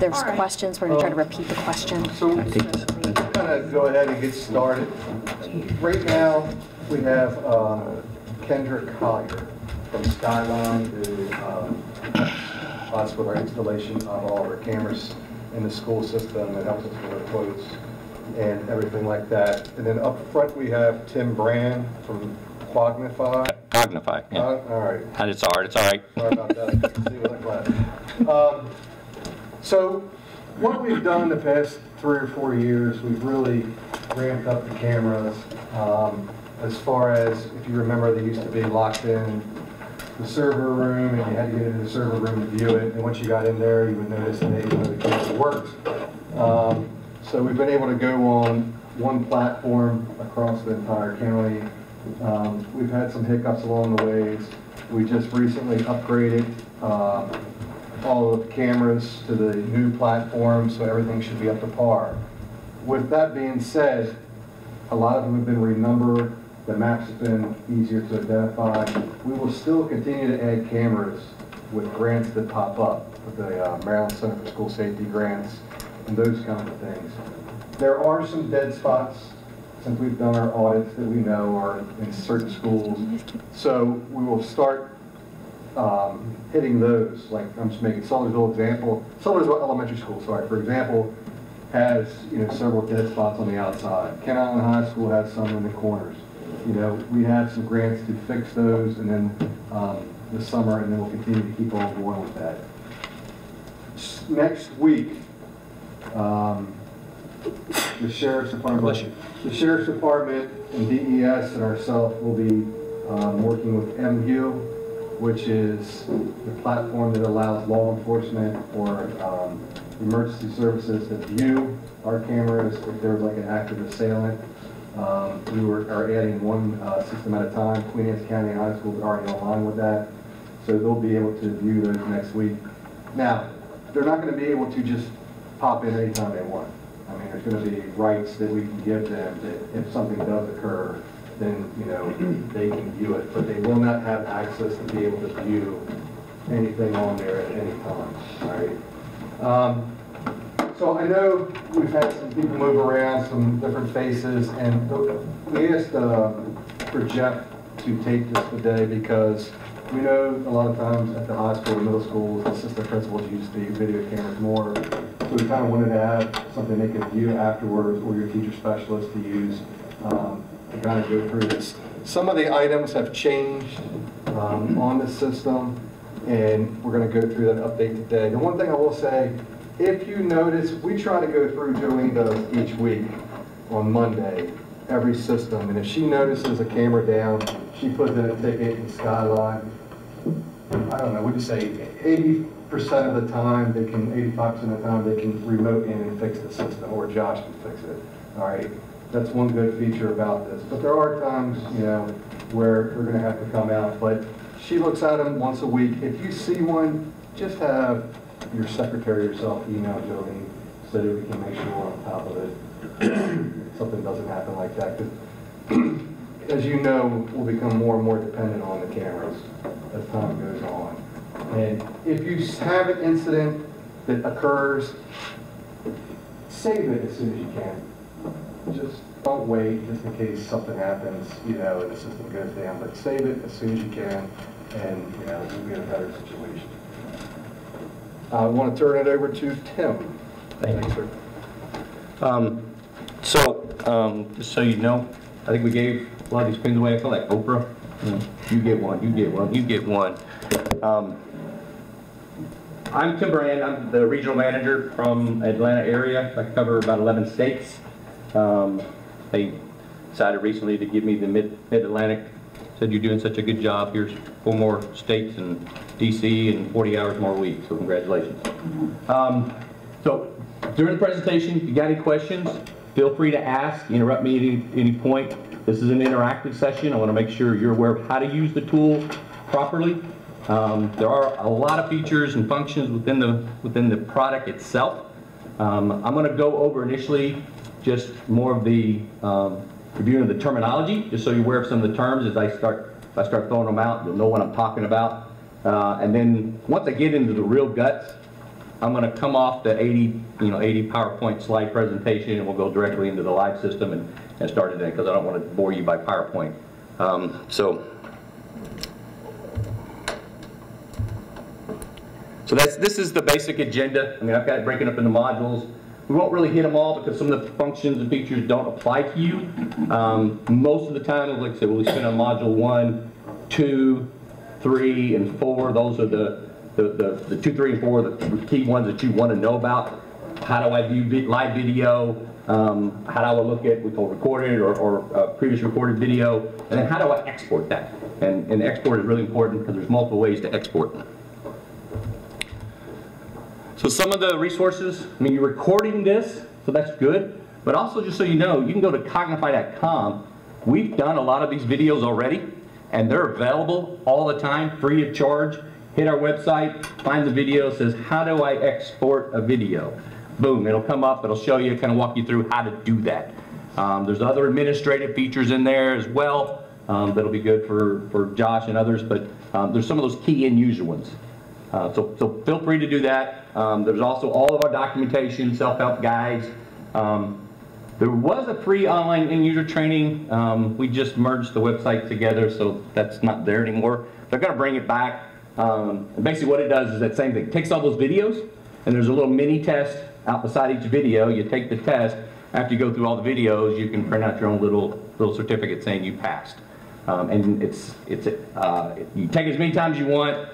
there's All right. questions, we're gonna try to repeat the question. So, we're going to go ahead and get started. Right now, we have um, Kendra Collier from Skyline who um, us with our installation of all of our cameras in the school system and helps us with our quotes and everything like that. And then up front, we have Tim Brand from Qognify. Qognify, Uh, yeah. All right. And it's hard, it's all right. Sorry about that, see with that glass. Um, So what we've done the past three or four years, we've really ramped up the cameras. Um, As far as, if you remember, they used to be locked in the server room, and you had to get into the server room to view it. And once you got in there, you would notice that you know, the camera works. Um, So we've been able to go on one platform across the entire county. Um, We've had some hiccups along the ways. We just recently upgraded um, all of the cameras to the new platform, so everything should be up to par. With that being said, a lot of them have been renumbered, the maps have been easier to identify. We will still continue to add cameras with grants that pop up, with the uh, Maryland Center for School Safety grants and those kinds of things. There are some dead spots, since we've done our audits that we know are in certain schools. So we will start um, hitting those, like, I'm just making Sudlersville example, Sudlersville Elementary School, sorry, for example, has, you know, several dead spots on the outside. Kent Island High School has some in the corners. You know, we have some grants to fix those, and then um, this summer, and then we'll continue to keep on going with that. Next week, um, the sheriff's department. Bless you. The sheriff's department and DES and ourselves will be um, working with MView, which is the platform that allows law enforcement or um, emergency services to view our cameras if there's like an active assailant. Um, We were, are adding one uh, system at a time. Queen Anne's County High School is already online with that, so they'll be able to view those next week. Now, they're not going to be able to just pop in anytime they want. I mean, there's going to be rights that we can give them that if something does occur, then, you know, they can view it, but they will not have access to be able to view anything on there at any time, all right? Um, So I know we've had some people move around, some different faces, and we asked uh, for Jeff to take this today because we know a lot of times at the high school, and middle schools, assistant principals use the video cameras more. So we kind of wanted to have something they could view afterwards, or your teacher specialist to use, um, kind of go through this. Some of the items have changed um, on the system, and we're going to go through that update today. The one thing I will say, if you notice, we try to go through doing those each week on Monday, every system, and if she notices a camera down, she puts in a ticket in Skyline. I don't know, would you say eighty percent of the time, they can, eighty-five percent of the time, they can remote in and fix the system, or Josh can fix it, all right? That's one good feature about this, but there are times, you know, where they're gonna have to come out, but she looks at them once a week. If you see one, just have your secretary yourself email Jody so that we can make sure we're on top of it. Something doesn't happen like that. Because as you know, we'll become more and more dependent on the cameras as time goes on. And if you have an incident that occurs, save it as soon as you can. Just don't wait, just in case something happens, you know, and the system goes down, but save it as soon as you can, and, you know, we'll be in a better situation. I want to turn it over to Tim. Thank you. sir. Um, So, um, just so you know, I think we gave a lot of these pins away, I feel like Oprah. You You get one, you get one, you get one. Um, I'm Tim Brand, I'm the regional manager from Atlanta area. I cover about 11 states. Um, They decided recently to give me the mid- Mid-Atlantic, said you're doing such a good job, here's four more states and DC and 40 hours more a week, so congratulations. Um, So during the presentation, if you got any questions, feel free to ask, interrupt me at any, any point. This is an interactive session. I want to make sure you're aware of how to use the tool properly. Um, There are a lot of features and functions within the, within the product itself. Um, I'm going to go over initially just more of the um, reviewing of the terminology, just so you're aware of some of the terms as I start, if I start throwing them out, you'll know what I'm talking about. Uh, And then, once I get into the real guts, I'm gonna come off the 80, you know, 80 PowerPoint slide presentation, and we'll go directly into the live system and, and start it then, because I don't want to bore you by PowerPoint. Um, So, So that's, this is the basic agenda. I mean, I've got it breaking up into modules. We won't really hit them all because some of the functions and features don't apply to you. Um, most of the time, like I said, we'll spend on module one, two, three, and four. Those are the, the, the, the two, three, and four, the key ones that you want to know about. How do I view live video? Um, how do I look at, we call recorded or, or uh, previous recorded video? And then how do I export that? And, and export is really important because there's multiple ways to export. So some of the resources, I mean, you're recording this, so that's good. But also, just so you know, you can go to Qognify.com. We've done a lot of these videos already, and they're available all the time, free of charge. Hit our website, find the video, says, how do I export a video? Boom, it'll come up, it'll show you, kind of walk you through how to do that. Um, there's other administrative features in there as well um, that'll be good for, for Josh and others, but um, there's some of those key end user ones. Uh, So, so feel free to do that. Um, There's also all of our documentation, self-help guides. Um, There was a free online end user training. Um, We just merged the website together, so that's not there anymore. They're gonna bring it back. Um, and Basically what it does is that same thing, takes all those videos, and there's a little mini test out beside each video. You take the test. After you go through all the videos, you can print out your own little, little certificate saying you passed. Um, And it's, it's, uh, you take it as many times as you want,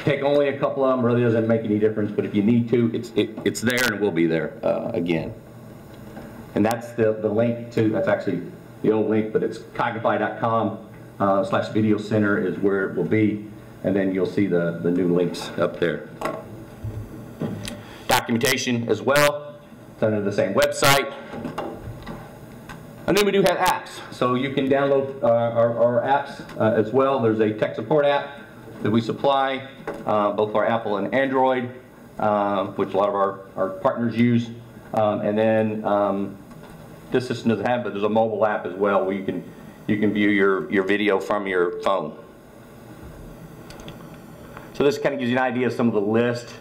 Take only a couple of them, really doesn't make any difference, but if you need to, it's, it, it's there and it will be there, uh, again. And that's the, the link to, that's actually the old link, but it's qognify.com, uh, slash video center is where it will be. And then you'll see the, the new links up there. Documentation as well, it's under the same website. And then we do have apps. So you can download uh, our, our apps uh, as well. There's a tech support app that we supply, uh, both for Apple and Android, uh, which a lot of our, our partners use. Um, and then um, this system doesn't have, but there's a mobile app as well where you can, you can view your, your video from your phone. So this kind of gives you an idea of some of the list.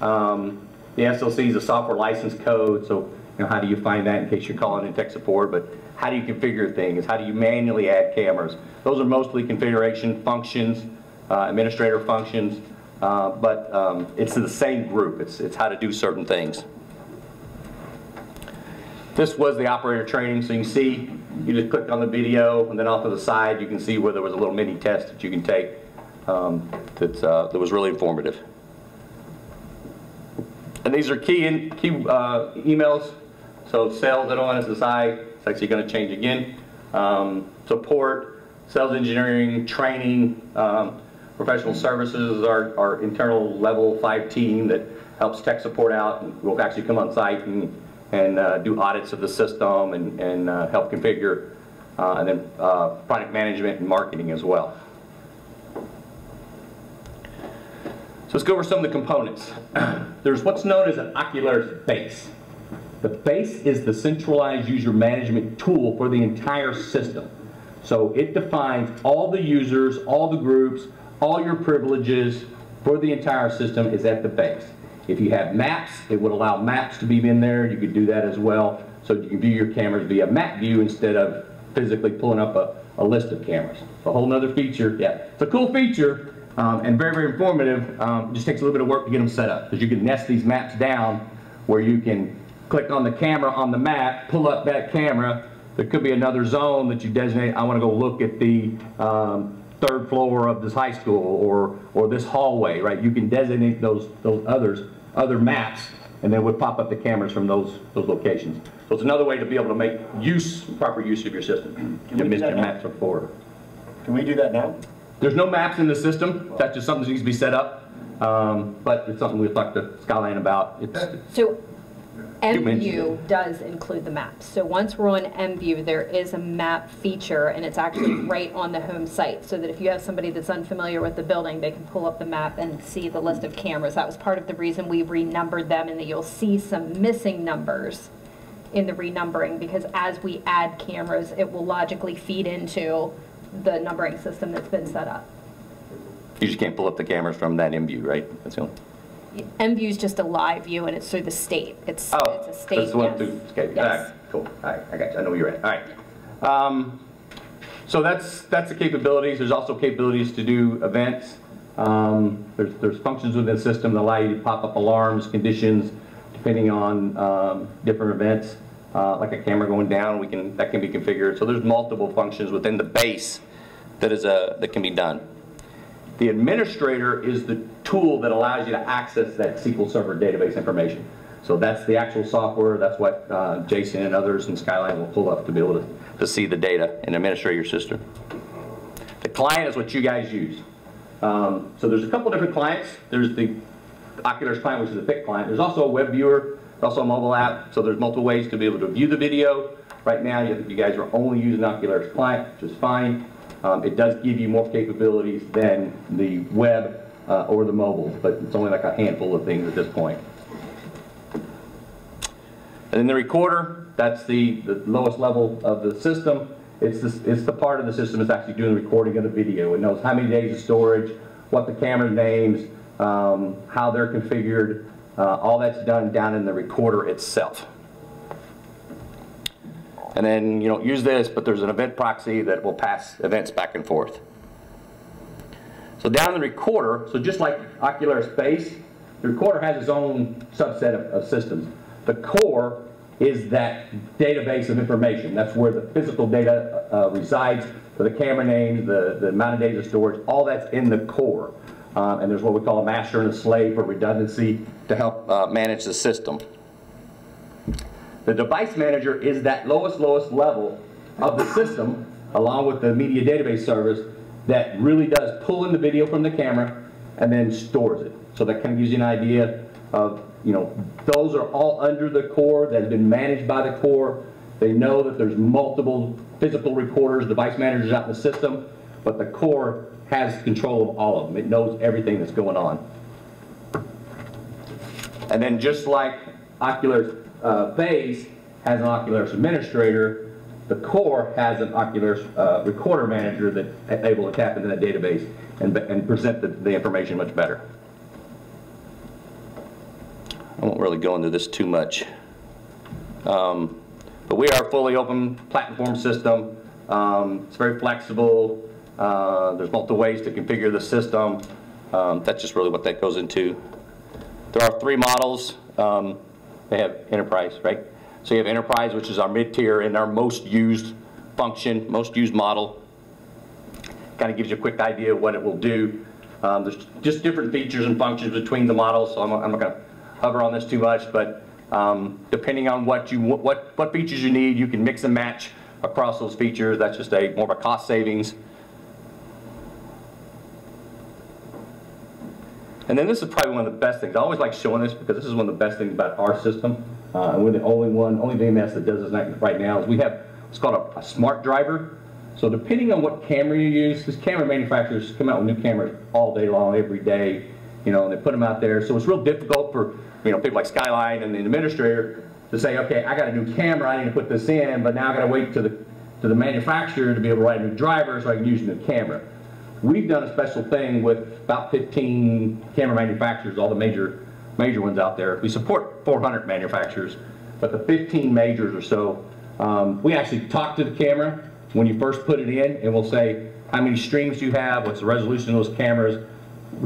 Um, the SLC is a software license code, so you know, how do you find that in case you're calling in tech support, but how do you configure things? How do you manually add cameras? Those are mostly configuration functions, uh, administrator functions, uh, but um, it's the same group. It's, it's how to do certain things. This was the operator training, so you can see, you just click on the video, and then off to the side, you can see where there was a little mini test that you can take um, that's, uh, that was really informative. And these are key, in, key uh, emails. So sales at ONSSI, it's actually going to change again. Um, support, sales engineering, training, um, professional services our, our internal level five team that helps tech support out. And we'll actually come on site and, and uh, do audits of the system and, and uh, help configure. Uh, and then uh, product management and marketing as well. So let's go over some of the components. There's what's known as an Ocularis base. The base is the centralized user management tool for the entire system. So it defines all the users, all the groups, all your privileges for the entire system is at the base. If you have maps, it would allow maps to be in there. You could do that as well. So you can view your cameras via map view instead of physically pulling up a, a list of cameras. A whole nother feature. Yeah, it's a cool feature um, and very, very informative. Um, it just takes a little bit of work to get them set up because you can nest these maps down where you can click on the camera on the map, pull up that camera. There could be another zone that you designate. I want to go look at the um, third floor of this high school or or this hallway, right? You can designate those those others other maps, and then would pop up the cameras from those those locations. So it's another way to be able to make use proper use of your system. Can we You do that your now? maps before. Can we do that now? There's no maps in the system. That's just something that needs to be set up. Um, but it's something we've talked to Skyline about. It's, So mentioned MView does include the maps. So once we're on MView, there is a map feature and it's actually right on the home site. So that if you have somebody that's unfamiliar with the building, they can pull up the map and see the list of cameras. That was part of the reason we renumbered them and that you'll see some missing numbers in the renumbering because as we add cameras, it will logically feed into the numbering system that's been set up. you just can't pull up the cameras from that in view, right? That's the only. Is just a live view and it's through the state. It's, Oh, it's a state. That's one through, okay, all Yes. right, cool, all right, I got you, I know where you're at, all right. Um, So that's, that's the capabilities, there's also capabilities to do events. Um, There's, there's functions within the system that allow you to pop up alarms, conditions, depending on um, different events. Uh, Like a camera going down, we can, that can be configured, so there's multiple functions within the base that is, a that can be done. The administrator is the tool that allows you to access that SQL Server database information. So that's the actual software, that's what uh, Jason and others in Skyline will pull up to be able to, to see the data and administrate your system. The client is what you guys use. Um, So there's a couple different clients. There's the Ocularis client, which is a PIC client. There's also a web viewer, also a mobile app, so there's multiple ways to be able to view the video. Right now, you you guys are only using Ocularis client, which is fine. Um, It does give you more capabilities than the web uh, or the mobile, but it's only like a handful of things at this point. And then the recorder, that's the, the lowest level of the system. It's the, it's the part of the system that's actually doing the recording of the video. It knows how many days of storage, what the camera names, um, how they're configured. Uh, all that's done down in the recorder itself. And then you don't use this, but there's an event proxy that will pass events back and forth. So down in the recorder, so just like Ocularis Base, the recorder has its own subset of, of systems. The core is that database of information. That's where the physical data uh, resides, for the camera names, the, the amount of data storage, all that's in the core. Um, and there's what we call a master and a slave for redundancy to help uh, manage the system. The device manager is that lowest, lowest level of the system, along with the media database service, that really does pull in the video from the camera and then stores it. So that kind of gives you an idea of, you know, those are all under the core, that has been managed by the core. They know that there's multiple physical recorders, device managers out in the system, but the core has control of all of them. It knows everything that's going on. And then just like Ocularis uh, Base has an Ocularis administrator, the core has an Ocularis uh, recorder manager that's able to tap into that database and, and present the, the information much better. I won't really go into this too much. Um, but we are a fully open platform system. Um, it's very flexible. Uh, there's multiple ways to configure the system. Um, that's just really what that goes into. There are three models. They have enterprise, right? So you have enterprise, which is our mid-tier and our most used function, most used model. Kind of gives you a quick idea of what it will do. Um, there's just different features and functions between the models, so I'm, I'm not going to hover on this too much, but um, depending on what you what what features you need, you can mix and match across those features. That's just a more of a cost savings. And then this is probably one of the best things. I always like showing this because this is one of the best things about our system. Uh, and we're the only one, only VMS that does this right- now is we have, it's called a, a smart driver. So depending on what camera you use, because camera manufacturers come out with new cameras all day long, every day, you know, and they put them out there. So it's real difficult for, you know, people like Skyline and the administrator to say, okay, I got a new camera, I need to put this in, but now I got to wait to the, to the manufacturer to be able to write a new driver so I can use a new camera. We've done a special thing with about 15 camera manufacturers, all the major, major ones out there. We support 400 manufacturers, but the 15 majors or so, um, we actually talk to the camera when you first put it in, and we'll say, how many streams do you have, what's the resolution of those cameras,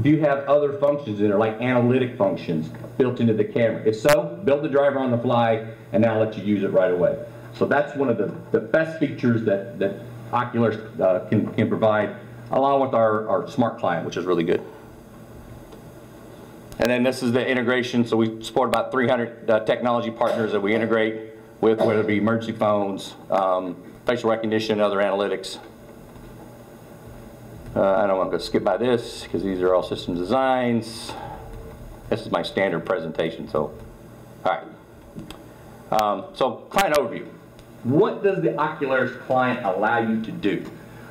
do you have other functions in there, like analytic functions built into the camera? If so, build the driver on the fly, and now let you use it right away. So that's one of the, the best features that, that Ocularis uh, can, can provide, along with our, our smart client, which is really good. And then this is the integration, so we support about 300 uh, technology partners that we integrate with, whether it be emergency phones, um, facial recognition, other analytics. Uh, I don't want to skip by this because these are all system designs. This is my standard presentation, so, all right. Um, so client overview. What does the Ocularis client allow you to do?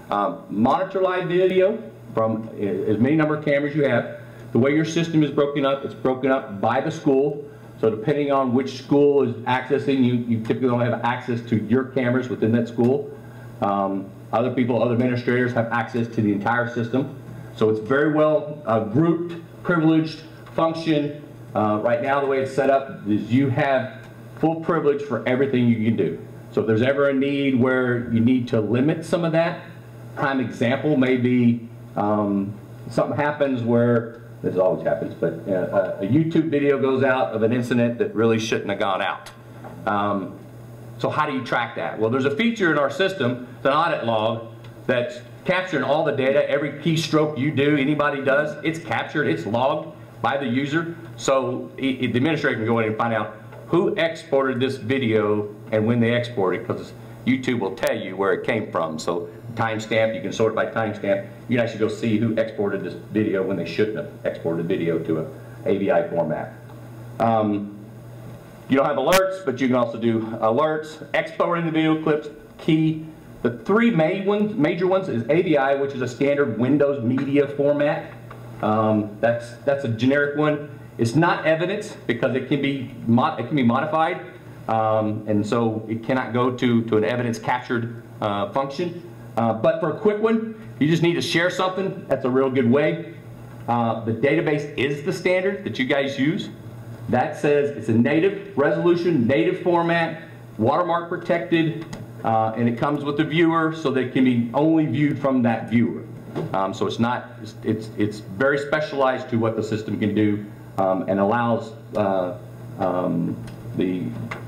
Um, monitor live video from uh, as many number of cameras you have. The way your system is broken up, it's broken up by the school. So depending on which school is accessing, you, you typically don't have access to your cameras within that school. Um, other people, other administrators have access to the entire system. So it's very well uh, grouped, privileged function. Uh, Right now, the way it's set up is you have full privilege for everything you can do. So if there's ever a need where you need to limit some of that, prime example may be um, something happens where, this always happens, but uh, a YouTube video goes out of an incident that really shouldn't have gone out. Um, So how do you track that? Well, there's a feature in our system, an audit log, that's capturing all the data, every keystroke you do, anybody does, it's captured, it's logged by the user. So the administrator can go in and find out who exported this video and when they exported, it because YouTube will tell you where it came from. So timestamp, you can sort by timestamp. You can actually go see who exported this video when they shouldn't have exported video to a AVI format. Um, you don't have alerts, but you can also do alerts, exporting the video clips, key. The three main ones, major ones is AVI, which is a standard Windows media format. Um, that's, that's a generic one. It's not evidence because it can be, it can be modified. Um, and so it cannot go to, to an evidence captured uh, function. Uh, but for a quick one, you just need to share something. That's a real good way. Uh, the database is the standard that you guys use. That says it's a native resolution, native format, watermark protected, uh, and it comes with the viewer so that it can be only viewed from that viewer. Um, so it's not, it's, it's, it's very specialized to what the system can do um, and allows uh, um, the,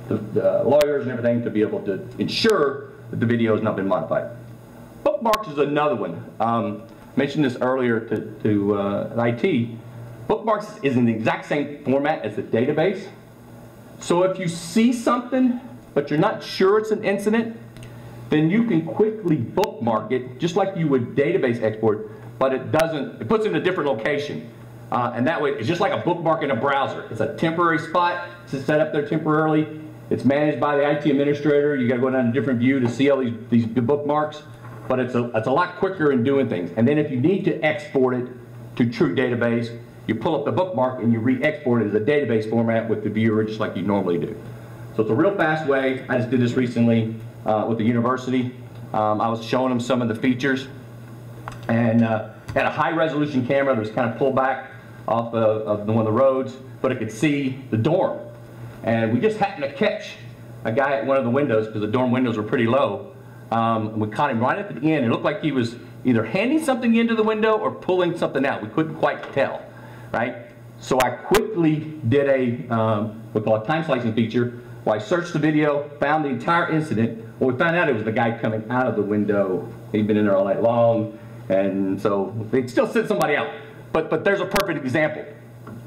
the, the lawyers and everything to be able to ensure that the video has not been modified. Bookmarks is another one. Um, mentioned this earlier to, to uh, IT. Bookmarks is in the exact same format as the database. So if you see something, but you're not sure it's an incident, then you can quickly bookmark it, just like you would database export, but it doesn't, it puts it in a different location. Uh, and that way, it's just like a bookmark in a browser. It's a temporary spot, it's set up there temporarily. It's managed by the IT administrator. You gotta go down a different view to see all these, these bookmarks. But it's a, it's a lot quicker in doing things. And then if you need to export it to true database, you pull up the bookmark and you re-export it as a database format with the viewer just like you normally do. So it's a real fast way. I just did this recently uh, with the university. Um, I was showing them some of the features and uh, had a high resolution camera that was kind of pulled back off of, of one of the roads, but it could see the dorm. And we just happened to catch a guy at one of the windows because the dorm windows were pretty low. Um, we caught him right at the end. It looked like he was either handing something into the window or pulling something out. We couldn't quite tell, right? So I quickly did a, um, we call a time slicing feature, where I searched the video, found the entire incident. Well, we found out it was the guy coming out of the window. He'd been in there all night long, and so they'd still send somebody out. But, but there's a perfect example.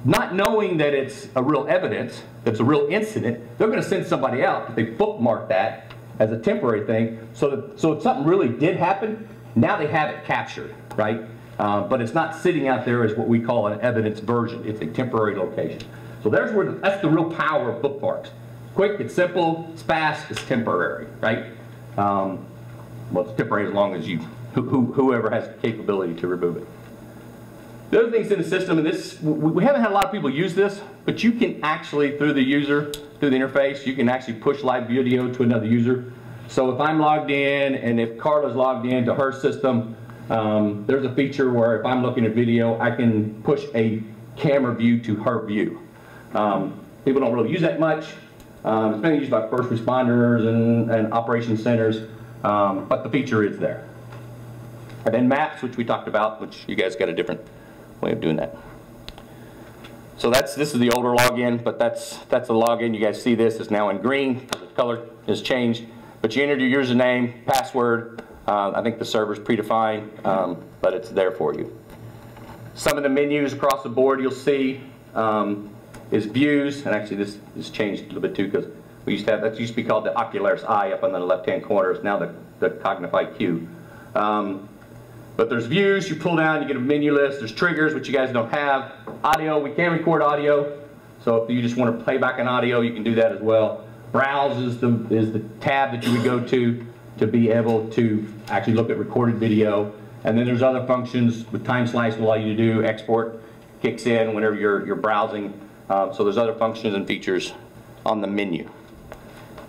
Not knowing that it's a real evidence, it's a real incident, they're going to send somebody out, they bookmark that as a temporary thing. So, so if something really did happen, now they have it captured, right? Uh, but it's not sitting out there as what we call an evidence version. It's a temporary location. So there's where the, that's the real power of bookmarks. Quick, it's simple, it's fast, it's temporary, right? Um, well, it's temporary as long as you, who, who, whoever has the capability to remove it. The other things in the system, and this, we haven't had a lot of people use this, but you can actually, through the user, through the interface, you can actually push live video to another user. So if I'm logged in and if Carla's logged in to her system, um, there's a feature where if I'm looking at video, I can push a camera view to her view. Um, people don't really use that much. Um, it's been used by first responders and, and operation centers, um, but the feature is there. And then maps, which we talked about, which you guys got a different way of doing that. So that's, this is the older login, but that's, that's the login. You guys see this is now in green. The color has changed. But you entered your username, password. Uh, I think the server's predefined, um, but it's there for you. Some of the menus across the board you'll see um, is views, and actually this is changed a little bit too because we used to have, that used to be called the Ocularis Eye up on the left-hand corner. It's now the, the Qognify Q. Um, but there's views, you pull down, you get a menu list, there's triggers, which you guys don't have. Audio, we can record audio. So if you just want to play back an audio, you can do that as well. Browse is the, is the tab that you would go to to be able to actually look at recorded video. And then there's other functions with time slice will allow you to do export kicks in whenever you're, you're browsing. Um, so there's other functions and features on the menu.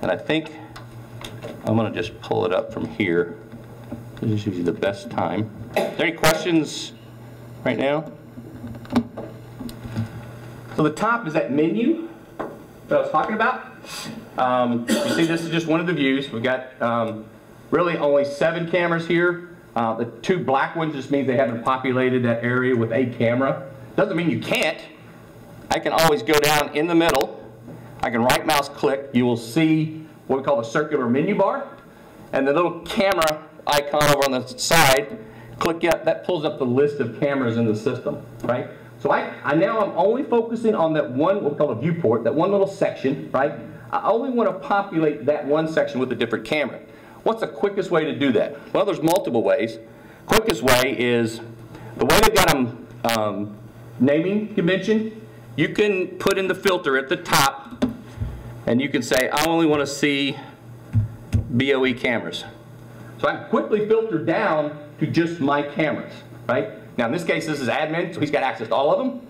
And I think I'm going to just pull it up from here. This is the best time. Are there any questions right now? So the top is that menu that I was talking about. Um, you see, this is just one of the views. We've got um, really only seven cameras here. Uh, the two black ones just means they haven't populated that area with a camera. Doesn't mean you can't. I can always go down in the middle. I can right mouse click. You will see what we call the circular menu bar. And the little camera icon over on the side, click it, that pulls up the list of cameras in the system, right? So I, I now I'm only focusing on that one, what we call a viewport, that one little section, right? I only want to populate that one section with a different camera. What's the quickest way to do that? Well, there's multiple ways. Quickest way is the way they've got them um, naming convention. You can put in the filter at the top, and you can say, I only want to see BOE cameras. So I can quickly filter down to just my cameras, right? Now in this case, this is admin, so he's got access to all of them.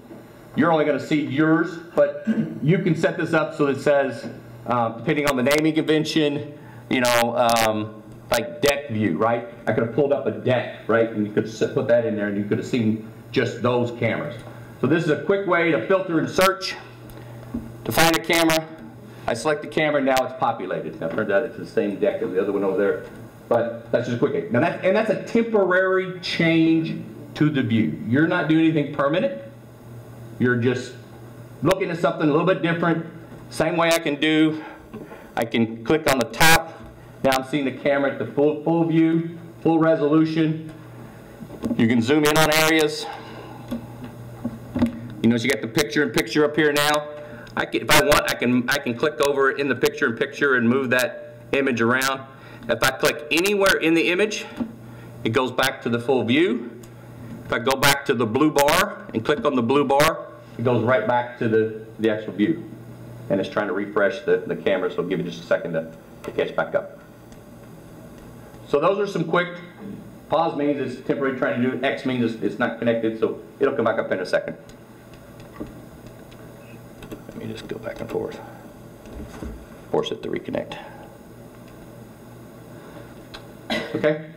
You're only going to see yours, but you can set this up so it says, uh, depending on the naming convention, you know, um, like deck view, right? I could have pulled up a deck, right? And you could put that in there and you could have seen just those cameras. So this is a quick way to filter and search. To find a camera, I select the camera, now it's populated. Now, turns out it's the same deck as the other one over there, but that's just a quick. Now that, and that's a temporary change to the view. You're not doing anything permanent. You're just looking at something a little bit different. Same way I can do, I can click on the top. Now I'm seeing the camera at the full, full view, full resolution. You can zoom in on areas. You notice you got the picture in picture up here now. I can, if I want, I can, I can click over in the picture in picture and move that image around. If I click anywhere in the image, it goes back to the full view. If I go back to the blue bar and click on the blue bar, it goes right back to the, the actual view. And it's trying to refresh the, the camera, so give you just a second to, to catch back up. So those are some quick, pause means it's temporary trying to do X means it's, it's not connected, so it'll come back up in a second. Let me just go back and forth. Force it to reconnect. Okay?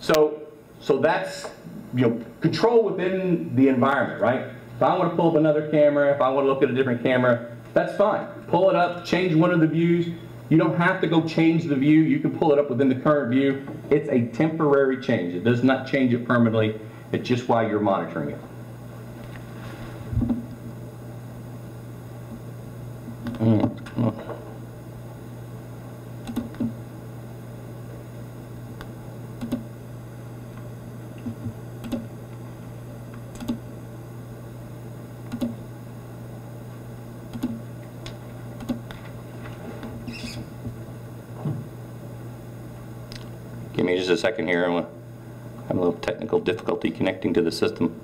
So, so that's, you know, control within the environment, right? If I want to pull up another camera, if I want to look at a different camera, that's fine. Pull it up, change one of the views. You don't have to go change the view. You can pull it up within the current view. It's a temporary change. It does not change it permanently. It's just while you're monitoring it. Give me just a second here. I'm a little technical difficulty connecting to the system.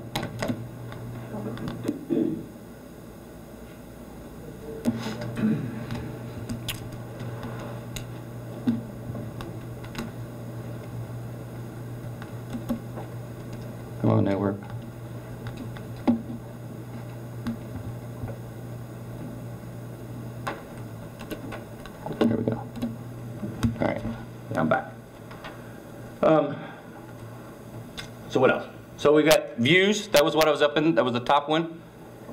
Come on, network. There we go. All right, now I'm back. Um, so what else? So we got views. That was what I was up in. That was the top one.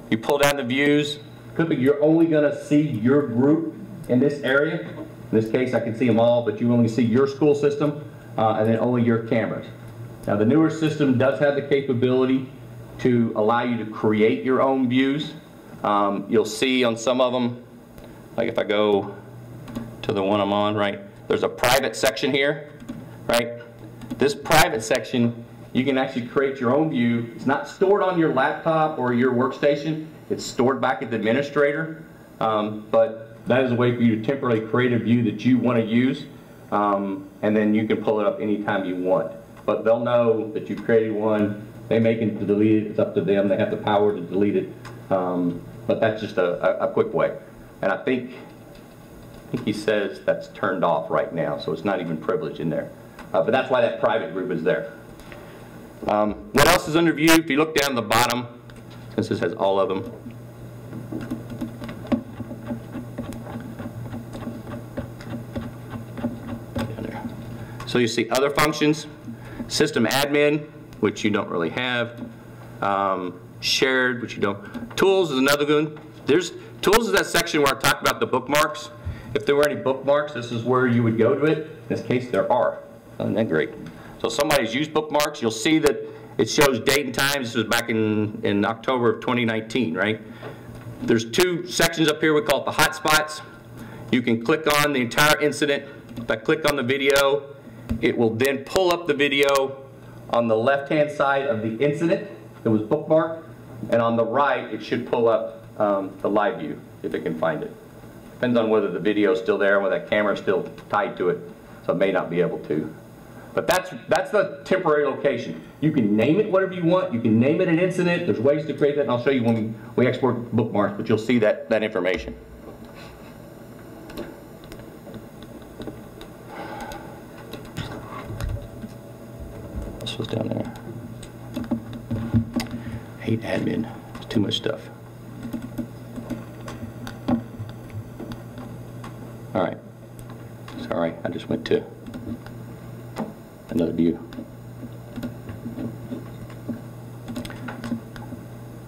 You pull down the views. Could be you're only going to see your group in this area. In this case, I can see them all, but you only see your school system uh, and then only your cameras. Now the newer system does have the capability to allow you to create your own views. Um, you'll see on some of them, like if I go to the one I'm on, right? There's a private section here, right? This private section, you can actually create your own view. It's not stored on your laptop or your workstation. It's stored back at the administrator. Um, but that is a way for you to temporarily create a view that you want to use. Um, and then you can pull it up anytime you want. But they'll know that you've created one. They may can delete it. It's up to them. They have the power to delete it. Um, but that's just a, a, a quick way. And I think I think he says that's turned off right now, so it's not even privileged in there. Uh, but that's why that private group is there. Um, what else is under view? If you look down the bottom, since this has all of them. So you see other functions, system admin, which you don't really have. Um, shared, which you don't. Tools is another one. There's, tools is that section where I talk about the bookmarks. If there were any bookmarks, this is where you would go to it. In this case, there are. Isn't that great? So somebody's used bookmarks, you'll see that it shows date and time. This was back in, in October of 2019, right? There's two sections up here, we call it the hotspots. You can click on the entire incident. If I click on the video, it will then pull up the video on the left-hand side of the incident that was bookmarked, and on the right, it should pull up um, the live view, if it can find it. Depends on whether the video is still there, and whether that camera is still tied to it, so it may not be able to. But that's, that's the temporary location. You can name it whatever you want, you can name it an incident, there's ways to create that, and I'll show you when we export bookmarks, but you'll see that, that information. This was down there. Hate admin, it's too much stuff. All right, sorry, I just went to another view.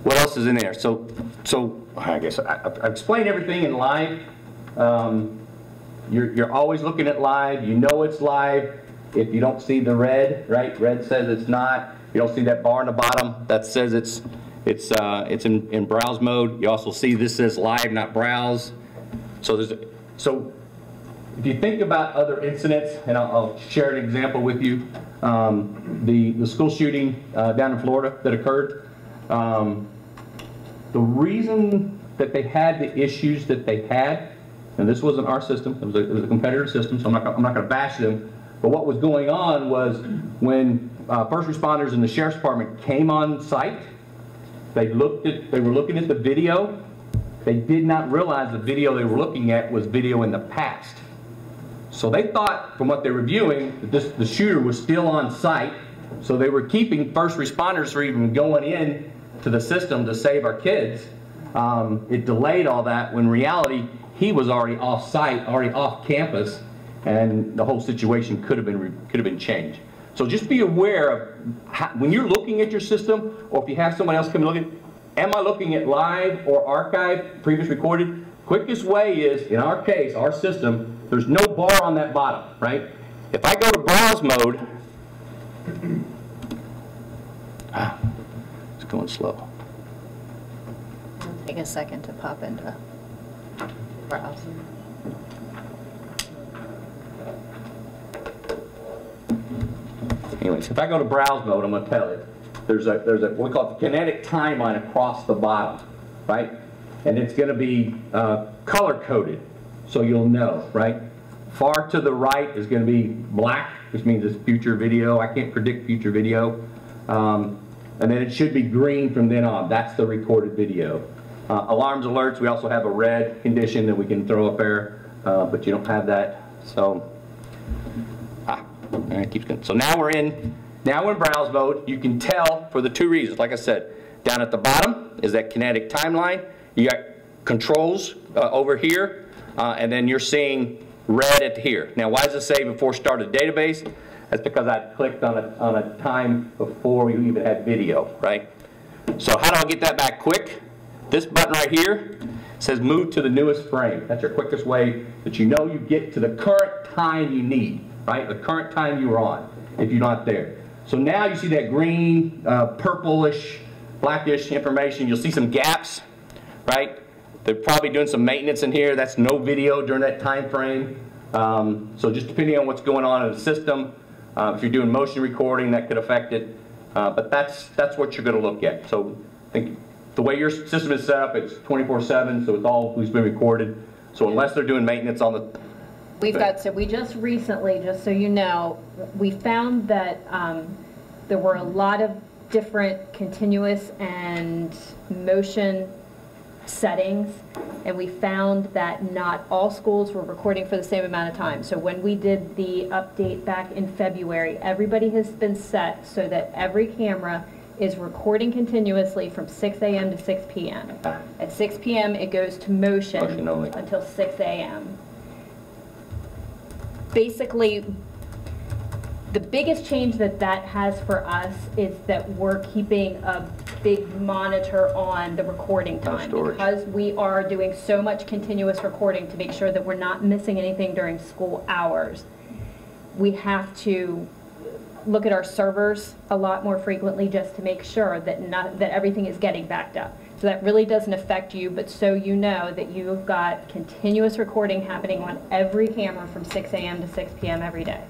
What else is in there? So, so I guess I, I've explained everything in live. Um, You're, you're always looking at live, you know it's live. If you don't see the red, right, red says it's not. You don't see that bar in the bottom, that says it's, it's, uh, it's in, in browse mode. You also see this says live, not browse. So there's, so if you think about other incidents, and I'll, I'll share an example with you, um, the, the school shooting uh, down in Florida that occurred, um, the reason that they had the issues that they had, and this wasn't our system, it was a, it was a competitor system, so I'm not, I'm not gonna bash them, but what was going on was when uh, first responders and the sheriff's department came on site, they looked at, they were looking at the video, they did not realize the video they were looking at was video in the past. So they thought, from what they were viewing, that this, the shooter was still on site. So they were keeping first responders from even going in to the system to save our kids. Um, it delayed all that when reality, he was already off site, already off campus, and the whole situation could have been, could have been changed. So just be aware of, how, when you're looking at your system, or if you have someone else come and look at, am I looking at live or archived, previous recorded? Quickest way is, in our case, our system, there's no bar on that bottom, right? If I go to browse mode, ah, it's going slow. Take a second to pop into browse. Anyways, if I go to browse mode, I'm gonna tell it, there's a, there's a, we call it the kinetic timeline across the bottom, right? And it's gonna be, uh, color coded, so you'll know, right? Far to the right is gonna be black, which means it's future video, I can't predict future video. Um, and then it should be green from then on, that's the recorded video. Uh, alarms, alerts, we also have a red condition that we can throw up there, uh, but you don't have that, so. Ah, right, keeps going. So now we're in, now we're in browse mode. You can tell for the two reasons, like I said, down at the bottom is that kinetic timeline. You got controls uh, over here, uh, and then you're seeing red at here. Now, why does it say before start started database? That's because I clicked on a, on a time before you even had video, right? So how do I get that back quick? This button right here says move to the newest frame. That's your quickest way that you know you get to the current time you need, right? The current time you were on, if you're not there. So now you see that green, uh, purplish, blackish information. You'll see some gaps, right? They're probably doing some maintenance in here. That's no video during that time frame. Um, so just depending on what's going on in the system, uh, if you're doing motion recording, that could affect it. Uh, but that's that's what you're going to look at. So I think the way your system is set up, it's 24/7, so it's all who's been recorded. So unless they're doing maintenance on the We've got, so we just recently, just so you know, we found that um, there were a lot of different continuous and motion settings, and we found that not all schools were recording for the same amount of time. So when we did the update back in February, everybody has been set so that every camera is recording continuously from 6 AM to 6 PM. At 6 PM, it goes to motion Motion until 6 AM basically, the biggest change that that has for us is that we're keeping a big monitor on the recording time. Because we are doing so much continuous recording to make sure that we're not missing anything during school hours, we have to look at our servers a lot more frequently just to make sure that not, that everything is getting backed up. So that really doesn't affect you, but so you know that you've got continuous recording happening on every camera from 6 AM to 6 PM every day.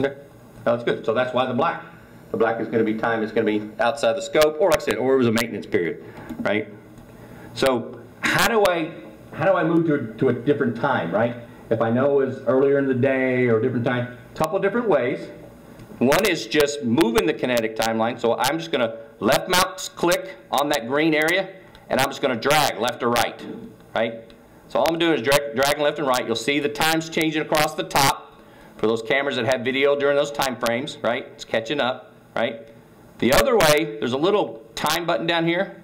Okay, that's good. So that's why the black. The black is going to be time, it's going to be outside the scope, or like I said, or it was a maintenance period, right? So how do I, how do I move to, to a different time, right? If I know it's earlier in the day or different time, couple different ways. One is just moving the kinetic timeline. So I'm just going to left mouse click on that green area, and I'm just going to drag left or right, right? So all I'm doing is drag, dragging left and right. You'll see the times changing across the top for those cameras that have video during those time frames, right? It's catching up, right? The other way, there's a little time button down here.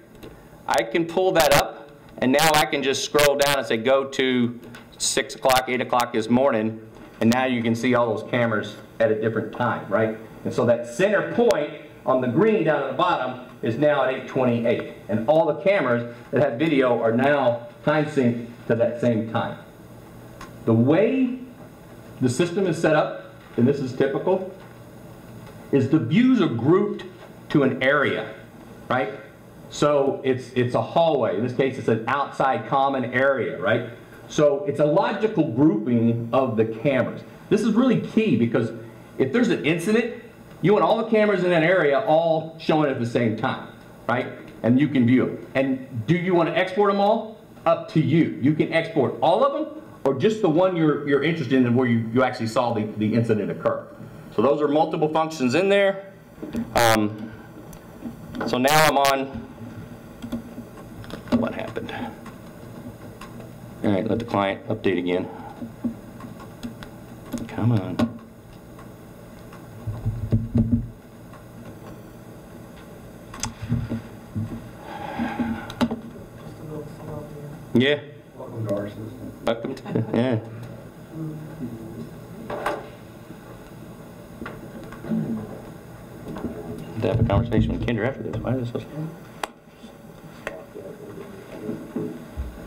I can pull that up, and now I can just scroll down and say, go to 6 o'clock, 8 o'clock this morning, and now you can see all those cameras at a different time, right? And so that center point on the green down at the bottom is now at 828. And all the cameras that have video are now time synced to that same time. The way the system is set up, and this is typical, is the views are grouped to an area, right? So it's, it's a hallway. In this case, it's an outside common area, right? So it's a logical grouping of the cameras. This is really key because if there's an incident, you want all the cameras in that area all showing at the same time, right? And you can view them. And do you want to export them all? Up to you. You can export all of them or just the one you're, you're interested in where you, you actually saw the, the incident occur. So those are multiple functions in there. Um, so now I'm on, what happened? All right, let the client update again. Come on. Yeah, Welcome to our system. welcome to, yeah. To have a conversation with Kendra after this, why is this so?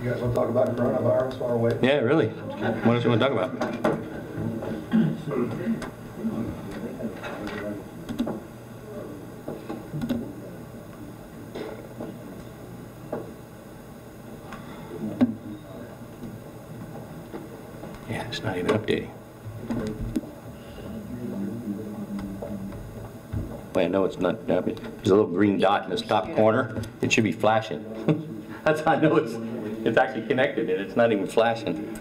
You guys want to talk about coronavirus while we're waiting? Yeah, really. What else you want to talk about? Yeah, it's not even updating. Wait, no, it's not. Uh, there's a little green dot in this top corner. It should be flashing. That's how I know it's, it's actually connected and it's not even flashing.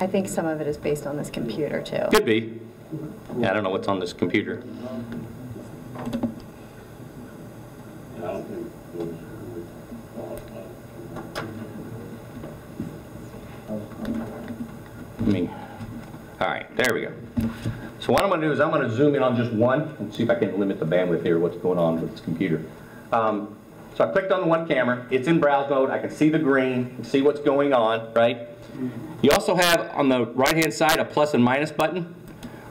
I think some of it is based on this computer, too. Could be. Yeah, I don't know what's on this computer. I mean, all right, there we go. So what I'm gonna do is I'm gonna zoom in on just one and see if I can limit the bandwidth here, what's going on with this computer. Um, So I clicked on the one camera, it's in browse mode, I can see the green, and see what's going on, right? You also have on the right-hand side a plus and minus button.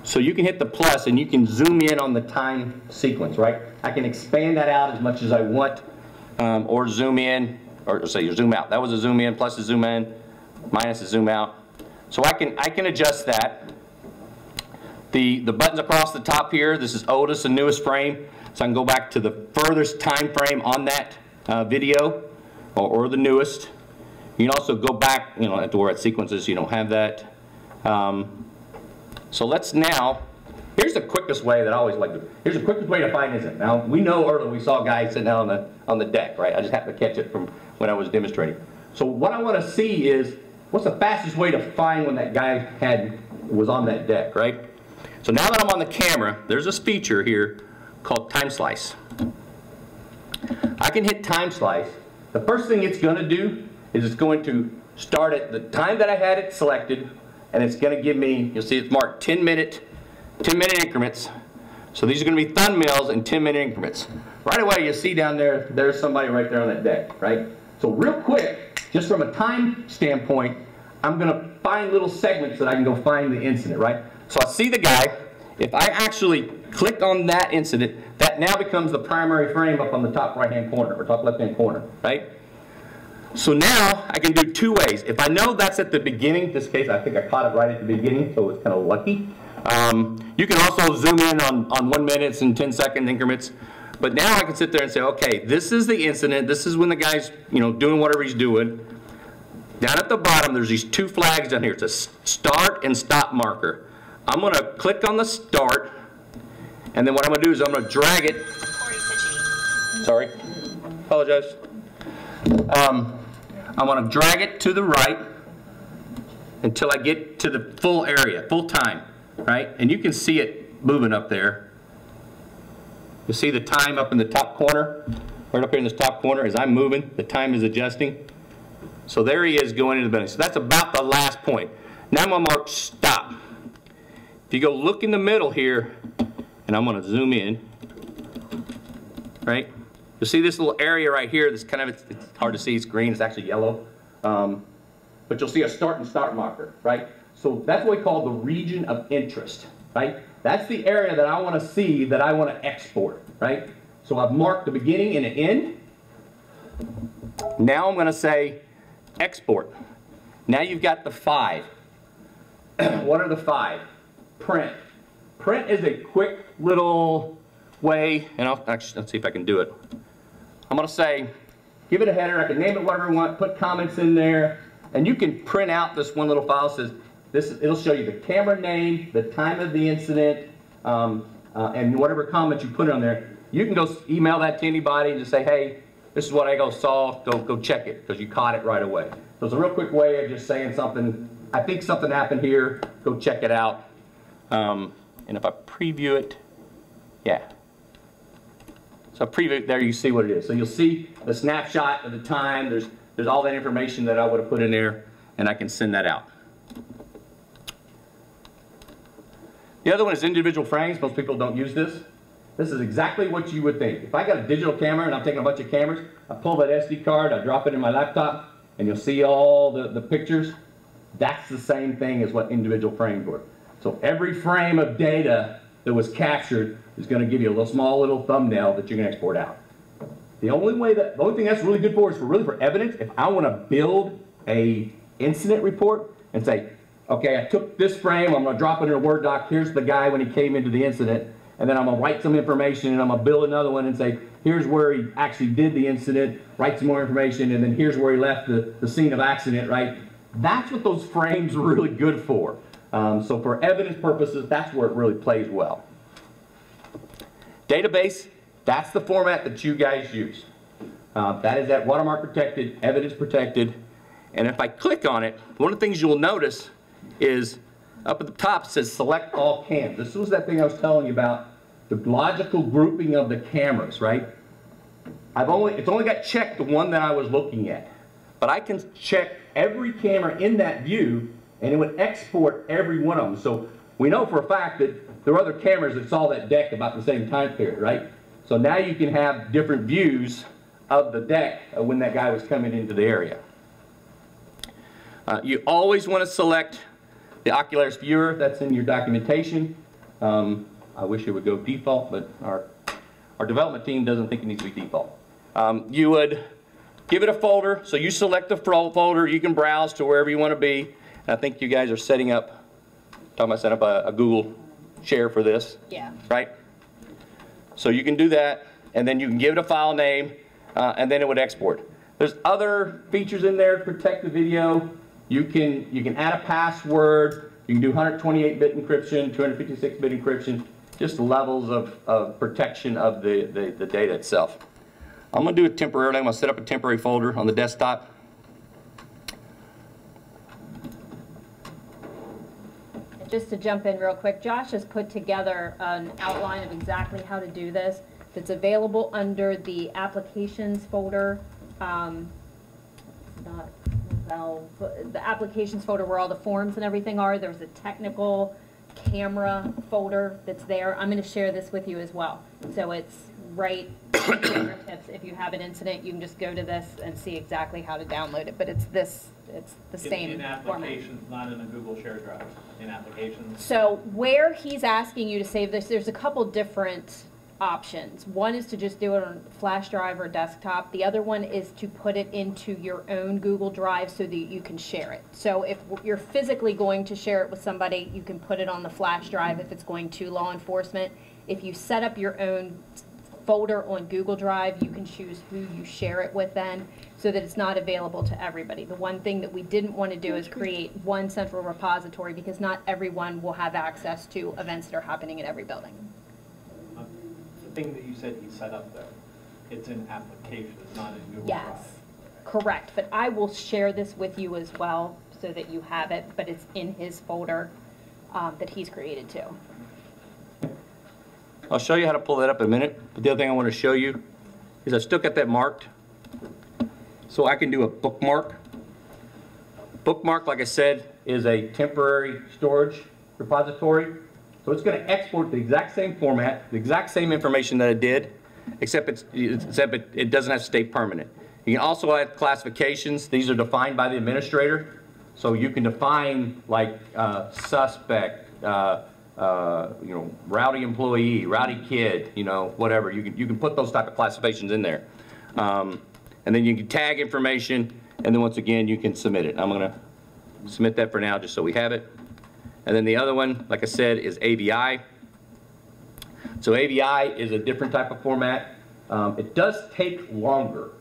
So you can hit the plus and you can zoom in on the time sequence, right? I can expand that out as much as I want, um, or zoom in, or say you zoom out. That was a zoom in, plus a zoom in, minus a zoom out. So I can, I can adjust that. The, the buttons across the top here, this is oldest and newest frame, so I can go back to the furthest time frame on that uh, video, or, or the newest. You can also go back, you know, to where it sequences, you don't have that. Um, so let's now, here's the quickest way that I always like to, here's the quickest way to find incident. Now, we know earlier we saw guys sitting out on the, on the deck, right? I just happened to catch it from when I was demonstrating. So what I want to see is, what's the fastest way to find when that guy had, was on that deck, right? So now that I'm on the camera, there's this feature here called time slice. I can hit time slice. The first thing it's going to do is it's going to start at the time that I had it selected, and it's going to give me, you'll see it's marked 10 minute, 10 minute increments. So these are going to be thumbnails in 10 minute increments. Right away you see down there, there's somebody right there on that deck, right? So real quick, just from a time standpoint, I'm going to find little segments that I can go find the incident, right? So I see the guy. If I actually click on that incident, that now becomes the primary frame up on the top right-hand corner, or top left-hand corner, right? So now I can do two ways. If I know that's at the beginning, in this case, I think I caught it right at the beginning, so it's kind of lucky. Um, you can also zoom in on, on one minutes and 10 second increments. But now I can sit there and say, okay, this is the incident. This is when the guy's, you know, doing whatever he's doing. Down at the bottom, there's these two flags down here. It's a start and stop marker. I'm going to click on the start, and then what I'm going to do is I'm going to drag it. Sorry, apologize. Um, I'm going to drag it to the right until I get to the full area, full time, right? And you can see it moving up there. You see the time up in the top corner? Right up here in this top corner, as I'm moving, the time is adjusting. So there he is going into the building. So that's about the last point. Now I'm going to mark stop. If you go look in the middle here, and I'm going to zoom in, right? You'll see this little area right here that's kind of, it's, it's hard to see, it's green, it's actually yellow. Um, but you'll see a start and start marker, right? So that's what we call the region of interest, right? That's the area that I want to see that I want to export, right? So I've marked the beginning and the end. Now I'm going to say export. Now you've got the five. what are the five? Print. Print is a quick little way, and I'll actually, let's see if I can do it. I'm going to say, give it a header. I can name it whatever I want, put comments in there, and you can print out this one little file. Says this. It'll show you the camera name, the time of the incident, um, uh, and whatever comments you put on there. You can go email that to anybody and just say, hey, this is what I go saw. Go go check it because you caught it right away. So it's a real quick way of just saying something. I think something happened here. Go check it out. Um, and if I preview it, yeah. So preview, it there you see what it is. So you'll see the snapshot of the time. There's, there's all that information that I would have put in there, and I can send that out. The other one is individual frames. Most people don't use this. This is exactly what you would think. If I got a digital camera and I'm taking a bunch of cameras, I pull that SD card, I drop it in my laptop, and you'll see all the, the pictures. That's the same thing as what individual frames were. So every frame of data that was captured is going to give you a little small little thumbnail that you can export out. The only way that the only thing that's really good for is for really for evidence. If I want to build a incident report and say, okay, I took this frame, I'm going to drop it in a Word doc. Here's the guy when he came into the incident, and then I'm going to write some information and I'm going to build another one and say, here's where he actually did the incident, write some more information, and then here's where he left the, the scene of accident, right? That's what those frames are really good for. Um, so for evidence purposes, that's where it really plays well. Database, that's the format that you guys use. Uh, that is that watermark protected, evidence protected. And if I click on it, one of the things you'll notice is up at the top says select all cams. This was that thing I was telling you about, the logical grouping of the cameras, right? I've only, it's only got checked the one that I was looking at. But I can check every camera in that view and it would export every one of them. So we know for a fact that there are other cameras that saw that deck about the same time period, right? So now you can have different views of the deck when that guy was coming into the area. Uh, you always want to select the Ocularis viewer that's in your documentation. Um, I wish it would go default, but our, our development team doesn't think it needs to be default. Um, you would give it a folder. So you select the folder. You can browse to wherever you want to be. I think you guys are setting up, talking about setting up a, a Google share for this, Yeah. right? So you can do that, and then you can give it a file name, uh, and then it would export. There's other features in there to protect the video. You can, you can add a password. You can do 128-bit encryption, 256-bit encryption, just levels of, of protection of the, the, the data itself. I'm going to do it temporarily. I'm going to set up a temporary folder on the desktop. Just to jump in real quick, Josh has put together an outline of exactly how to do this. That's available under the applications folder. um, Not, well, the applications folder where all the forms and everything are. There's a technical camera folder that's there. I'm gonna share this with you as well. So it's right at your fingertips. If you have an incident, you can just go to this and see exactly how to download it. But it's this, it's the In- same In format. applications, not in a Google Share Drive, in applications. So where he's asking you to save this, there's a couple different options. One is to just do it on flash drive or desktop. The other one is to put it into your own Google Drive so that you can share it. So if you're physically going to share it with somebody, you can put it on the flash drive if it's going to law enforcement. If you set up your own folder on Google Drive, you can choose who you share it with then, so that it's not available to everybody. The one thing that we didn't want to do is create one central repository, because not everyone will have access to events that are happening in every building. The thing that you said he set up though, it's an application, it's not in Google Drive. Yes, correct, but I will share this with you as well, so that you have it, but it's in his folder um, that he's created too. I'll show you how to pull that up in a minute, but the other thing I want to show you is I still got that marked. So I can do a bookmark. Bookmark, like I said, is a temporary storage repository. So it's going to export the exact same format, the exact same information that it did, except it's, except it, it doesn't have to stay permanent. You can also add classifications. These are defined by the administrator. So you can define like uh, suspect, uh, uh, you know, rowdy employee, rowdy kid, you know, whatever. You can, you can put those type of classifications in there. Um, and then you can tag information, and then once again, you can submit it. I'm gonna submit that for now, just so we have it. And then the other one, like I said, is AVI. So AVI is a different type of format. Um, it does take longer,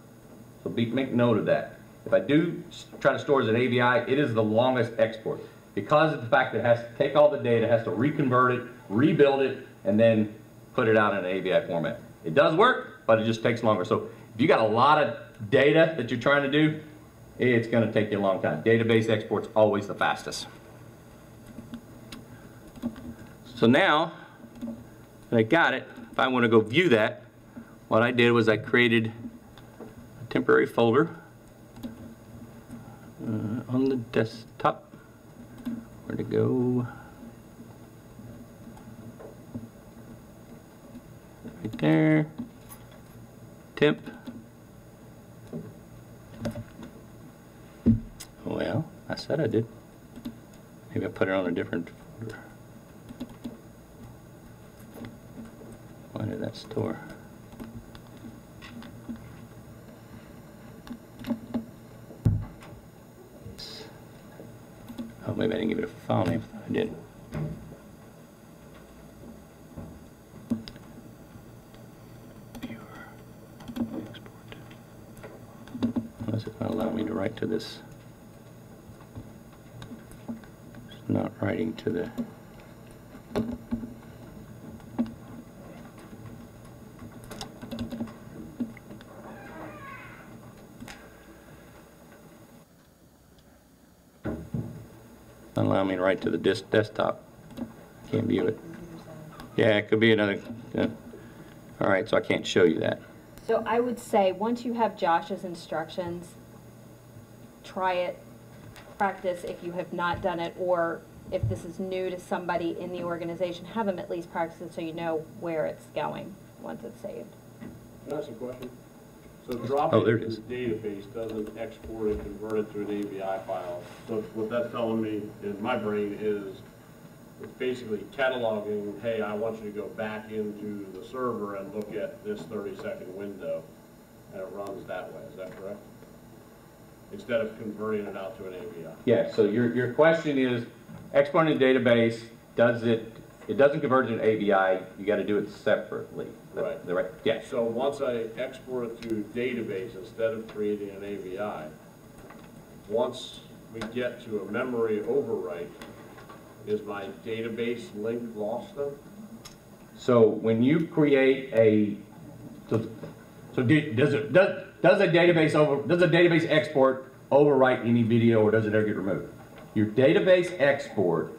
so be, make note of that. If I do try to store as an AVI, it is the longest export. Because of the fact that it has to take all the data, has to reconvert it, rebuild it, and then put it out in an AVI format. It does work, but it just takes longer. So if you got a lot of data that you're trying to do, it's gonna take you a long time. Database export's always the fastest. So now, that I got it, if I want to go view that, what I did was I created a temporary folder uh, on the desktop. Where'd it go? Right there. Temp. Oh, well, I said I did. Maybe I put it on a different folder. Why did that store? Oh, maybe File name. I did. Export. Why is it not allowing me to write to this? It's not writing to the. Not allowing me to the dis- desktop. Can't view it. Yeah, it could be another, yeah. All right, so I can't show you that. So I would say, once you have Josh's instructions, try it, practice if you have not done it, or if this is new to somebody in the organization, have them at least practice it so you know where it's going once it's saved. Can I ask a question? So Oh, there it is. the database doesn't export and convert it to an AVI file. So what that's telling me in my brain is it's basically cataloging, hey, I want you to go back into the server and look at this thirty-second window, and it runs that way, is that correct? Instead of converting it out to an AVI. Yeah, so your, your question is, exporting a database, does it, it doesn't convert to an AVI, you gotta do it separately. The- Right. The right, yes. So once I export it to database instead of creating an AVI, once we get to a memory overwrite, is my database link lost then? So when you create a, so, so do- does it, does, does a database over, does a database export overwrite any video or does it ever get removed? Your database export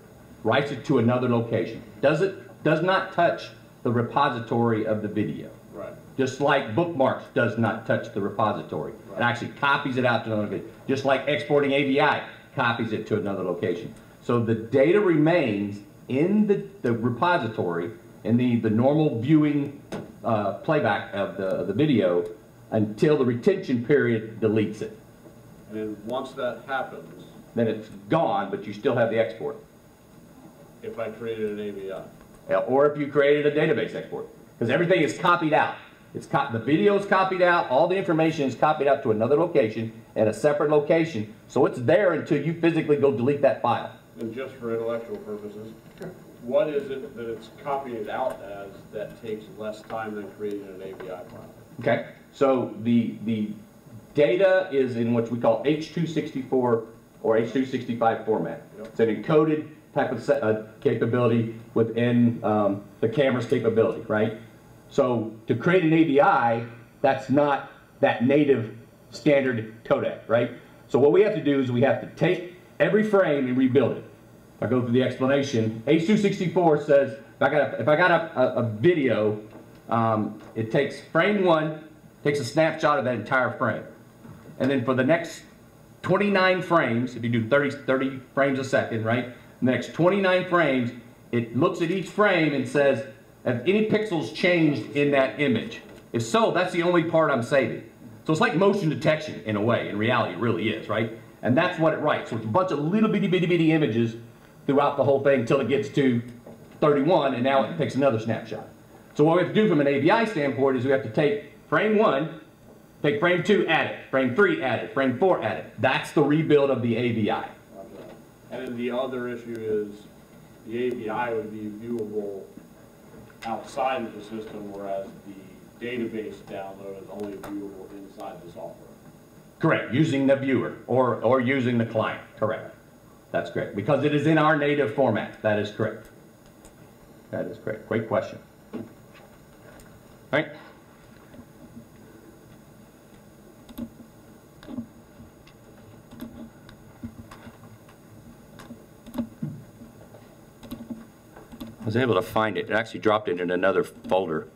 writes it to another location. Does it, does not touch the repository of the video. Right. Just like bookmarks does not touch the repository. Right. It actually copies it out to another location. Just like exporting AVI copies it to another location. So the data remains in the, the repository, in the, the normal viewing uh, playback of the, the video until the retention period deletes it. And once that happens, Then it's gone, but you still have the export. If I created an AVI, Uh, Or if you created a database export. Because everything is copied out. It's co- the video is copied out, all the information is copied out to another location and a separate location. So it's there until you physically go delete that file. And just for intellectual purposes, what is it that it's copied it out as that takes less time than creating an AVI file? Okay, so the, the data is in what we call H.264 or H.265 format. Yep. It's an encoded type of uh, capability within um, the camera's capability, right? So to create an AVI, that's not that native standard codec, right? So what we have to do is we have to take every frame and rebuild it. If I go through the explanation, H.264 says, if I got a, if I got a, a, a video, um, it takes frame one, takes a snapshot of that entire frame. And then for the next 29 frames, if you do 30, 30 frames a second, right? Next 29 frames, it looks at each frame and says, have any pixels changed in that image? If so, that's the only part I'm saving. So it's like motion detection in a way, in reality it really is, right? And that's what it writes. So it's a bunch of little bitty bitty bitty images throughout the whole thing until it gets to 31 and now it takes another snapshot. So what we have to do from an AVI standpoint is we have to take frame one, take frame two, add it, frame three, add it, frame four, add it. That's the rebuild of the AVI. And then the other issue is the AVI would be viewable outside of the system, whereas the database download is only viewable inside the software. Correct, using the viewer or, or using the client, correct. That's correct, because it is in our native format, that is correct. That is correct, great question. All right. Was able to find it, it actually dropped it in another folder.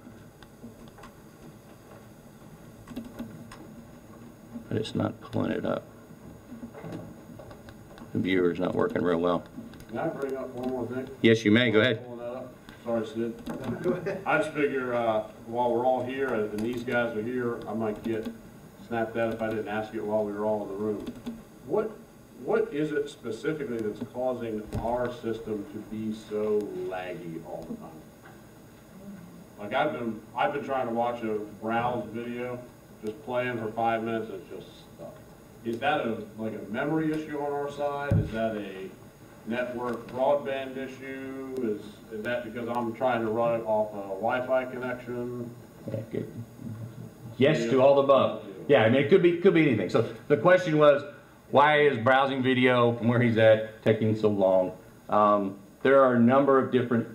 But it's not pulling it up. The viewer's not working real well. Can I bring up one more thing? Yes, you may, go ahead. Pulling that up? Sorry, Sid. I just figure, uh, while we're all here and these guys are here, I might get snapped at if I didn't ask it while we were all in the room. What, what is it specifically that's causing our system to be so laggy all the time? Like I've been, I've been trying to watch a browse video, just playing for five minutes, and it's just stuck. Is that a, like a memory issue on our side? Is that a network broadband issue? Is, is that because I'm trying to run it off a Wi-Fi connection? Yes to all the above. Yeah, I mean, it could be, could be anything. So the question was, why is browsing video from where he's at taking so long? Um, there are a number of different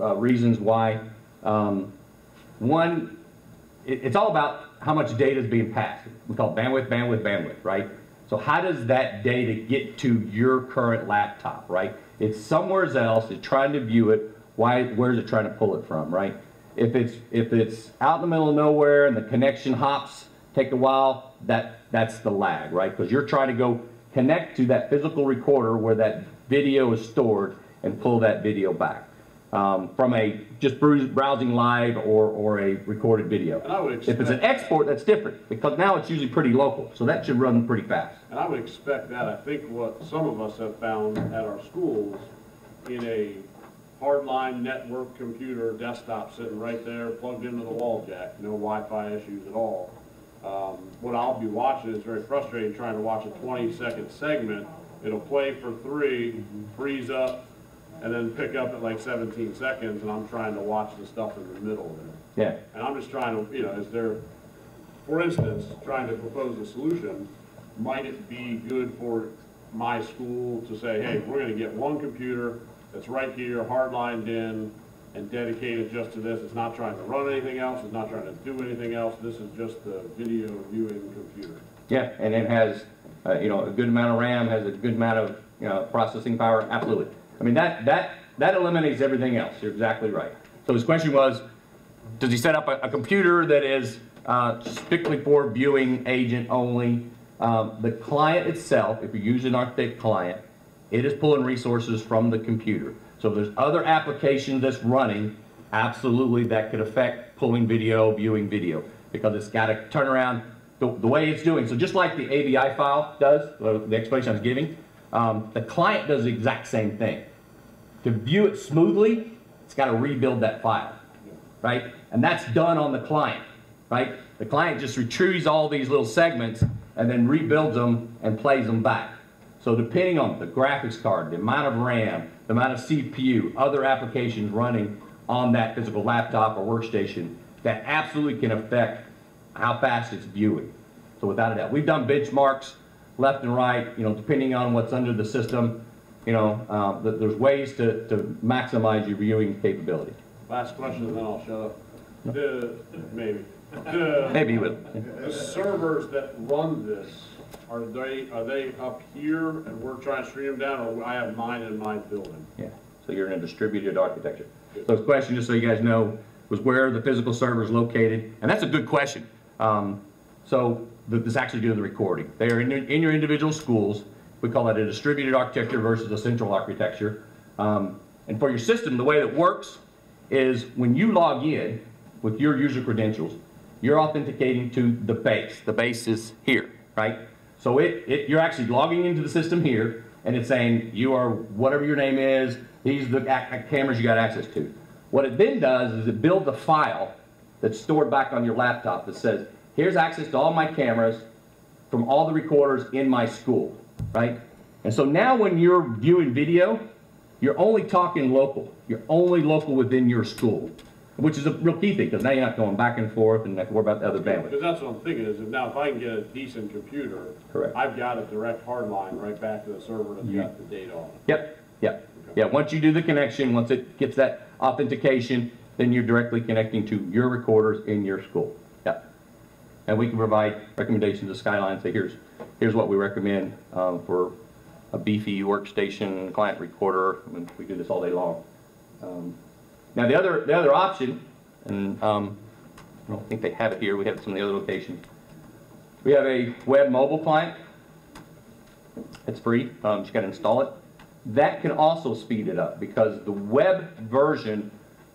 uh, reasons why. Um, one, it, it's all about how much data is being passed. We call bandwidth, bandwidth, bandwidth, right? So how does that data get to your current laptop, right? It's somewhere else, it's trying to view it, why, where's it trying to pull it from, right? If it's, if it's out in the middle of nowhere and the connection hops, take a while, that, that's the lag, right? Because you're trying to go connect to that physical recorder where that video is stored and pull that video back. Um, from a just browsing live or, or a recorded video. And I would expect, If it's an export, that's different, because now it's usually pretty local, so that should run pretty fast. And I would expect that. I think what some of us have found at our schools, in a hardline network computer desktop sitting right there, plugged into the wall jack, no Wi-Fi issues at all. Um, What I'll be watching is very frustrating, trying to watch a 20-second segment. It'll play for three, freeze up, and then pick up at like 17 seconds, and I'm trying to watch the stuff in the middle there. Yeah, And I'm just trying to, you know, is there, for instance, trying to propose a solution, might it be good for my school to say, hey, we're gonna get one computer that's right here, hard lined in, and dedicated just to this, it's not trying to run anything else, it's not trying to do anything else, this is just the video viewing computer. yeah, and it has, uh, you know, a good amount of RAM, has a good amount of, you know, processing power, absolutely. I mean, that, that, that eliminates everything else, you're exactly right. So his question was, does he set up a, a computer that is uh, strictly for viewing agent only? Um, the client itself, if you're using our thick client, it is pulling resources from the computer. So if there's other applications that's running, absolutely that could affect pulling video, viewing video, because it's got to turn around the, the way it's doing. So just like the AVI file does, the explanation I was giving, um, the client does the exact same thing. To view it smoothly, it's got to rebuild that file right? And that's done on the client, right? The client just retrieves all these little segments and then rebuilds them and plays them back. So depending on the graphics card, the amount of RAM, the amount of CPU, other applications running on that physical laptop or workstation, that absolutely can affect how fast it's viewing. So without a doubt, we've done benchmarks left and right, you know, depending on what's under the system. You know, uh, there's ways to, to maximize your viewing capability. Last question, and then I'll shut up. The, maybe. The- Maybe you will. The servers that run this, are they, are they up here and we're trying to stream them down, or I have mine in my building? Yeah, so you're in a distributed architecture. So the question, just so you guys know, was where the physical server is located, and that's a good question. Um, So th- this actually doing the recording. They are in your, in your individual schools. We call that a distributed architecture versus a central architecture. Um, And for your system, the way it works is when you log in with your user credentials, you're authenticating to the base. The base is here, right? So it, it, you're actually logging into the system here, and it's saying you are whatever your name is, these are the cameras you got access to. What it then does is it builds a file that's stored back on your laptop that says, here's access to all my cameras from all the recorders in my school, right? And so now when you're viewing video, you're only talking local. You're only local within your school, which is a real key thing, because now you're not going back and forth and have to worry about the other bandwidth. Because that's what I'm thinking, is that now if I can get a decent computer. Correct. I've got a direct hard line right back to the server that's got the data on it. Yep, yep. Yeah, once you do the connection, once it gets that authentication, then you're directly connecting to your recorders in your school. Yep. And we can provide recommendations to Skyline, say, here's, here's what we recommend um, for a beefy workstation, client recorder, I mean, we do this all day long. Um, Now, the other, the other option, and um, I don't think they have it here, we have some of the other locations. We have a web mobile client. It's free, um, just gotta install it. That can also speed it up because the web version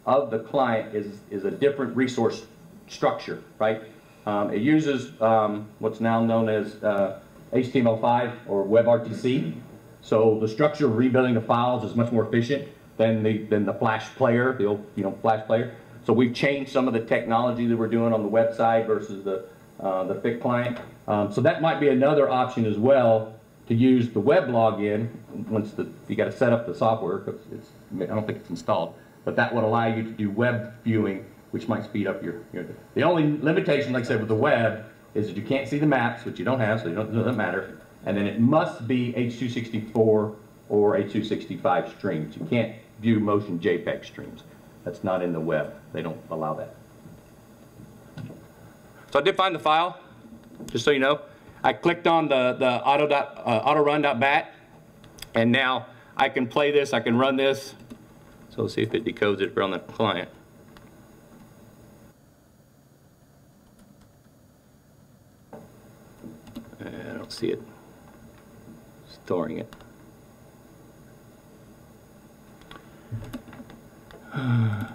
of the client is, is a different resource structure, right? Um, it uses, um, what's now known as, uh, HTML5 or WebRTC. So the structure of rebuilding the files is much more efficient than the, than the Flash player, the old, you know, Flash player. So we've changed some of the technology that we're doing on the website versus the, uh, the thick client. Um, so that might be another option as well to use the web login, once the, you gotta set up the software, because it's, I don't think it's installed, but that would allow you to do web viewing, which might speed up your, your, the only limitation, like I said, with the web, is that you can't see the maps, which you don't have, so it doesn't matter, and then it must be H.264 or H.265 streams. You can't view motion JPEG streams. That's not in the web. They don't allow that. So I did find the file, just so you know. I clicked on the, the auto dot, uh, autorun.bat, and now I can play this, I can run this. So let's see if it decodes it on the client. I don't see it storing it.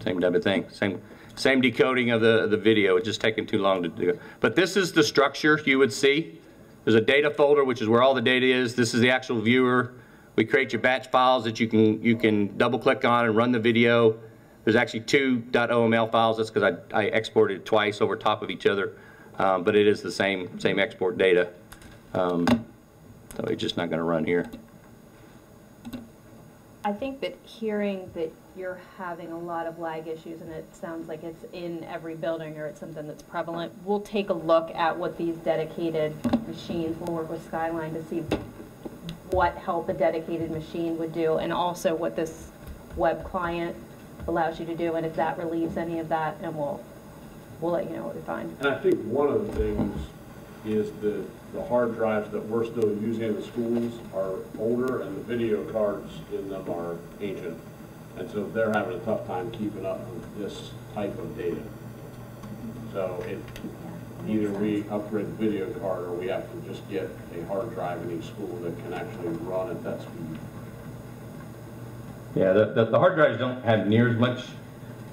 Same type of thing, same, same decoding of the, the video, it's just taking too long to do. it. But this is the structure you would see. There's a data folder, which is where all the data is. This is the actual viewer. We create your batch files that you can, you can double click on and run the video. There's actually two .oml files, that's because I, I exported it twice over top of each other. Um, but it is the same, same export data. Um, so it's just not gonna run here. I think that hearing that you're having a lot of lag issues and it sounds like it's in every building or it's something that's prevalent, we'll take a look at what these dedicated machines, we'll work with Skyline to see what help a dedicated machine would do and also what this web client allows you to do and if that relieves any of that and we'll, we'll let you know what we find. And I think one of the things is the, the hard drives that we're still using in the schools are older and the video cards in them are ancient. And so they're having a tough time keeping up with this type of data. So it, either we upgrade the video card or we have to just get a hard drive in each school that can actually run at that speed. Yeah, the, the, the hard drives don't have near as much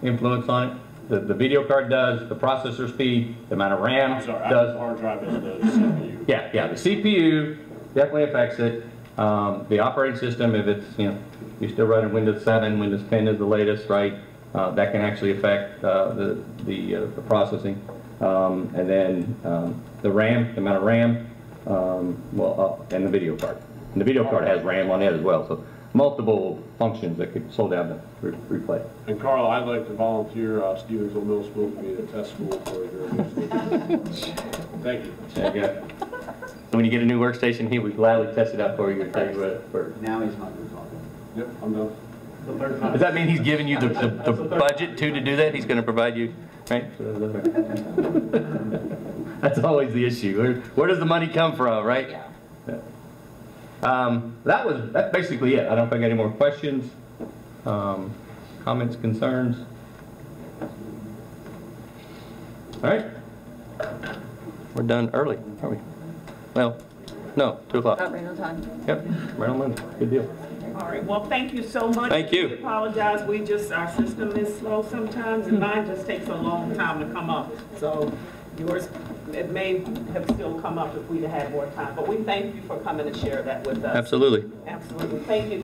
influence on it. The, the video card does, the processor speed, the amount of RAM I'm sorry, does. the hard drive is the CPU. Yeah, yeah, the CPU definitely affects it. Um, The operating system, if it's, you know, you're still running Windows 7, Windows 10 is the latest, right? Uh, That can actually affect uh, the the uh, the processing. Um, And then um, the RAM, the amount of RAM, um, well, uh, and the video card. And the video card has RAM on it as well, so multiple functions that could slow down the re- replay. And Carl, I'd like to volunteer uh, Stevensville Middle School to be the test school for your new station. Thank you. There you go. So when you get a new workstation, he would gladly test it out for you and tell you what it. Now he's not going to talk. Yep, I'm done. The third time. Does that mean he's giving you the, the, the budget too to do that? He's gonna provide you, right? That's always the issue. Where, where does the money come from, right? Yeah. Um, that was, that's basically it. I don't think I got any more questions, um, comments, concerns. All right. We're done early, are we? Well, no, two o'clock. Right on time. Yep, right on Monday. Good deal. All right, well, thank you so much. Thank you. We apologize, we just, our system is slow sometimes, and mine just takes a long time to come up. So yours, it may have still come up if we'd had more time, but we thank you for coming to share that with us. Absolutely. Absolutely, thank you.